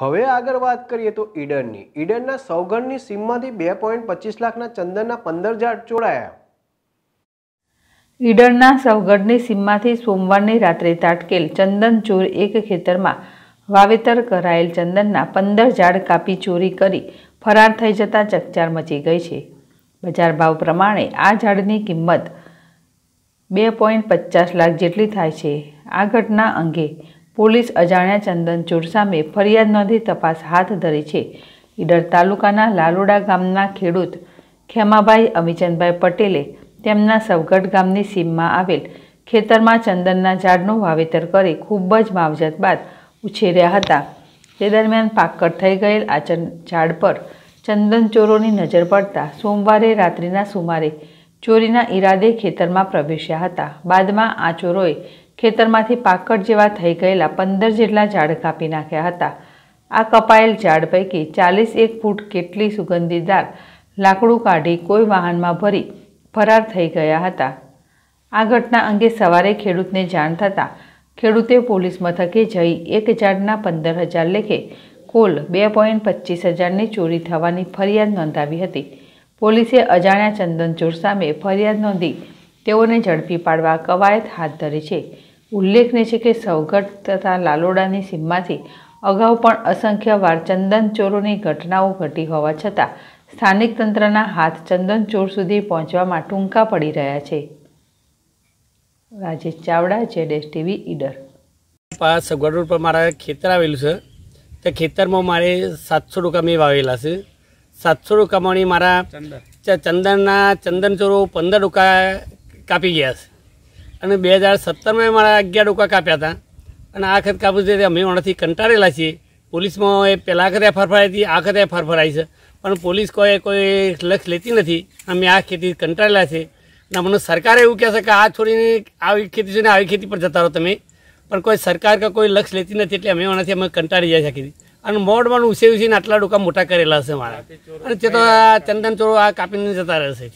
હવે આગળ વાત કરીએ તો ઈડરની ઈડનના સૌગણની સીમમાંથી બે પોઈન્ટ પચીસ લાખના ચંદનના પંદર ઝાડ ચોરાયા ઈડરના સવગઢની સીમમાંથી સોમવારની રાત્રે તાટકેલ ચંદન ચોર એક ખેતરમાં વાવેતર કરાયેલ ચંદનના પંદર ઝાડ કાપી ચોરી કરી ફરાર થઈ જતા ચકચાર મચી ગઈ છે. બજાર ભાવ પ્રમાણે આ ઝાડની કિંમત બે પોઈન્ટ પચાસ લાખ જેટલી થાય છે. આ ઘટના અંગે પોલીસ અજાણ્યા ચંદનચોર સામે ફરિયાદ નોંધી તપાસ હાથ ધરી છે. ઈડર તાલુકાના લાલોડા ગામના ખેડૂત ખેમાભાઈ અમીચંદભાઈ પટેલે તેમના સવગઢ ગામની સીમમાં આવેલ ખેતરમાં ચંદનના ઝાડનું વાવેતર કરી ખૂબ જ માવજત બાદ ઉછેર્યા હતા. તે દરમિયાન પાકડ થઈ ગયેલ આ ઝાડ પર ચંદન ચોરોની નજર પડતા સોમવારે રાત્રિના સુમારે ચોરીના ઈરાદે ખેતરમાં પ્રવેશ્યા હતા. બાદમાં આ ચોરોએ ખેતરમાંથી પાકડ જેવા થઈ ગયેલા પંદર જેટલા ઝાડ કાપી નાખ્યા હતા. આ કપાયેલ ઝાડ પૈકી ચાલીસ એક ફૂટ કેટલી સુગંધીદાર લાકડું કાઢી કોઈ વાહનમાં ભરી ફરાર થઈ ગયા હતા. આ ઘટના અંગે સવારે ખેડૂતને જાણ થતાં ખેડૂતે પોલીસ મથકે જઈ એક ઝાડના પંદર હજાર લેખે કુલ બે પોઈન્ટ પચીસ હજારની ચોરી થવાની ફરિયાદ નોંધાવી હતી. પોલીસે અજાણ્યા ચંદન ચોર સામે ફરિયાદ નોંધી તેઓને ઝડપી પાડવા કવાયત હાથ ધરી છે. ઉલ્લેખનીય છે કે સૌગઢ તથા લાલોડાની સીમમાંથી અગાઉ પણ અસંખ્ય વાર ચંદન ચોરોની ઘટનાઓ ઘટી હોવા છતાં સ્થાનિક તંત્રના હાથ ચંદન ચોર સુધી પહોંચવામાં ટૂંકા પડી રહ્યા છે. રાજેશ ચાવડા જેડેશ ટીવી ઈડર. પાસ સગવડ રોડ પર મારા ખેતર આવેલું છે. તે ખેતરમાં મારે સાતસો રૂપિયા મેં વાવેલા છે. સાતસો રૂપિયામાંની મારા ચંદનના ચંદન ચોરો પંદર રૂપિયા કાપી ગયા છે. અને બે હજાર સત્તરમાં મારા અગિયાર ડોકા કાપ્યા હતા. અને આ વખત કાપ્યું છે અમે ઓણાથી કંટાળેલા છીએ. પોલીસમાં એ પહેલાં વખતે એફઆર ફરાઈ હતી, આ વખતે એફઆર ફરાઈ છે. પણ પોલીસ કોઈ કોઈ લક્ષ લેતી નથી. અમે આ ખેતી કંટાળેલા છે અને મને સરકારે એવું કહે છે કે આ છોડીને આવી ખેતી છે ને આવી ખેતી પર જતા રહો તમે. પણ કોઈ સરકાર કે કોઈ લક્ષ લેતી નથી એટલે અમે એનાથી અમે કંટાળી જાય છે અને મોડમાં ઉછેરી ઉછીને આટલા ડોકા મોટા કરેલા છે મારા અને તે તો આ ચંદન ચોરો આ કાપીને જતા રહેશે